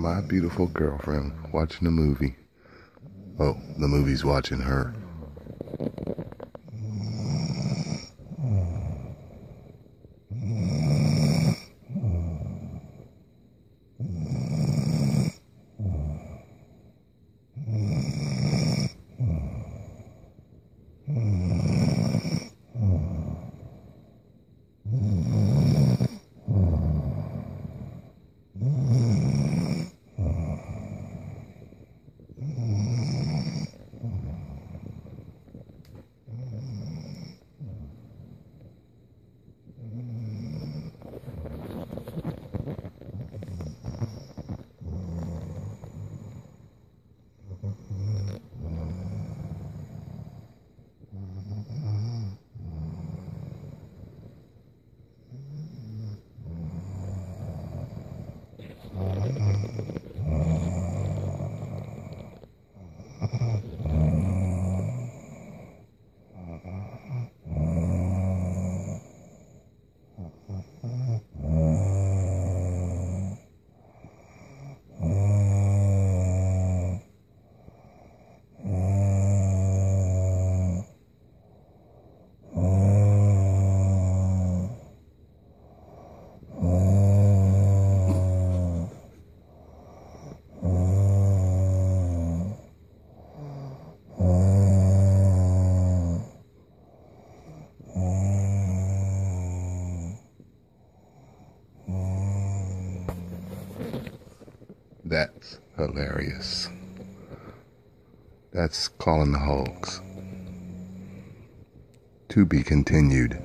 my beautiful girlfriend watching a movie. Oh, the movie's watching her. That's hilarious. That's calling the hogs. To be continued.